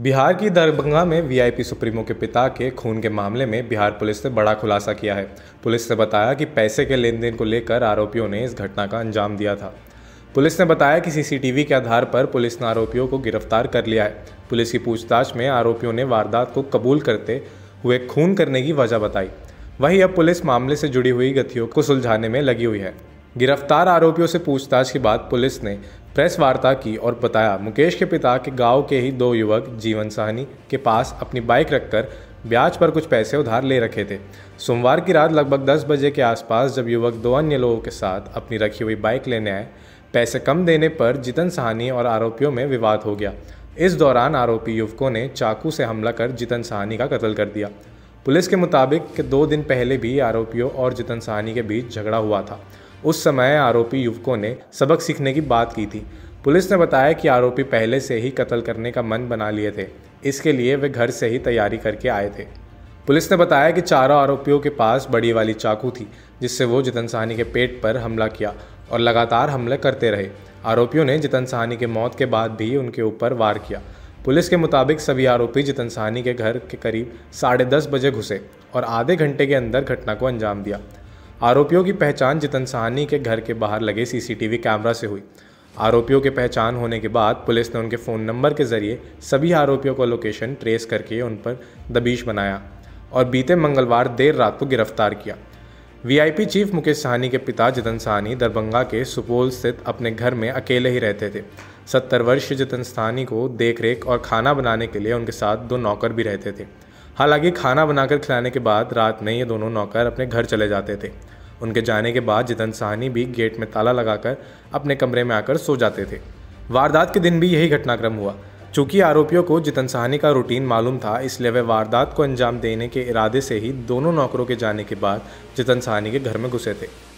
बिहार की दरभंगा में VIP supremo के पिता के खून के मामले में बिहार पुलिस ने बड़ा खुलासा किया है। पुलिस ने बताया कि पैसे के लेन देन को लेकर आरोपियों ने इस घटना का अंजाम दिया था। पुलिस ने बताया कि सीसीटीवी के आधार पर पुलिस ने आरोपियों को गिरफ़्तार कर लिया है। पुलिस की पूछताछ में आरोपियों ने वारदात को कबूल करते हुए खून करने की वजह बताई। वहीं अब पुलिस मामले से जुड़ी हुई गतियों को सुलझाने में लगी हुई है। गिरफ़्तार आरोपियों से पूछताछ के बाद पुलिस ने प्रेस वार्ता की और बताया, मुकेश के पिता के गाँव के ही दो युवक जीवन साहनी के पास अपनी बाइक रखकर ब्याज पर कुछ पैसे उधार ले रखे थे। सोमवार की रात लगभग 10 बजे के आसपास जब युवक दो अन्य लोगों के साथ अपनी रखी हुई बाइक लेने आए, पैसे कम देने पर जितन सहानी और आरोपियों में विवाद हो गया। इस दौरान आरोपी युवकों ने चाकू से हमला कर जितन सहानी का कत्ल कर दिया। पुलिस के मुताबिक दो दिन पहले भी आरोपियों और जितन सहानी के बीच झगड़ा हुआ था। उस समय आरोपी युवकों ने सबक सीखने की बात की थी। पुलिस ने बताया कि आरोपी पहले से ही कत्ल करने का मन बना लिए थे। इसके लिए वे घर से ही तैयारी करके आए थे। पुलिस ने बताया कि चारों आरोपियों के पास बड़ी वाली चाकू थी, जिससे वो जितन साहनी के पेट पर हमला किया और लगातार हमले करते रहे। आरोपियों ने जितन साहनी के मौत के बाद भी उनके ऊपर वार किया। पुलिस के मुताबिक सभी आरोपी जितन साहनी के घर के करीब साढ़े दस बजे घुसे और आधे घंटे के अंदर घटना को अंजाम दिया। आरोपियों की पहचान जितन सहानी के घर के बाहर लगे सीसीटीवी कैमरा से हुई। आरोपियों के पहचान होने के बाद पुलिस ने उनके फ़ोन नंबर के ज़रिए सभी आरोपियों को लोकेशन ट्रेस करके उन पर दबीश बनाया और बीते मंगलवार देर रात को गिरफ़्तार किया। वीआईपी चीफ मुकेश साहनी के पिता जितन साहनी दरभंगा के सुपौल स्थित अपने घर में अकेले ही रहते थे। सत्तर वर्ष जितन साहनी को देखरेख और खाना बनाने के लिए उनके साथ दो नौकर भी रहते थे। हालाँकि खाना बनाकर खिलाने के बाद रात में ये दोनों नौकर अपने घर चले जाते थे। उनके जाने के बाद जितन साहनी भी गेट में ताला लगाकर अपने कमरे में आकर सो जाते थे। वारदात के दिन भी यही घटनाक्रम हुआ। चूँकि आरोपियों को जितन साहनी का रूटीन मालूम था, इसलिए वे वारदात को अंजाम देने के इरादे से ही दोनों नौकरों के जाने के बाद जितन साहनी के घर में घुसे थे।